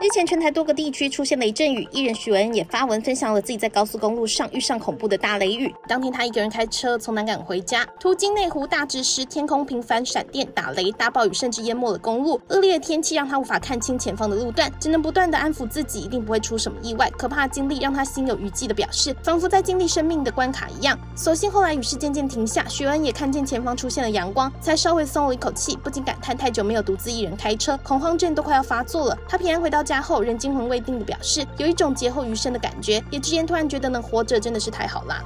日前，全台多个地区出现雷阵雨，艺人许文也发文分享了自己在高速公路上遇上恐怖的大雷雨。当天他一个人开车从南港回家，途经内湖大直时，天空频繁闪电、打雷、大暴雨，甚至淹没了公路。恶劣的天气让他无法看清前方的路段，只能不断的安抚自己，一定不会出什么意外。可怕的经历让他心有余悸的表示，仿佛在经历生命的关卡一样。所幸后来雨势渐渐停下，许文也看见前方出现了阳光，才稍微松了一口气，不禁感叹太久没有独自一人开车，恐慌症都快要发作了。他平安回到家后，仍惊魂未定的表示，有一种劫后余生的感觉，也直言突然觉得能活着真的是太好啦。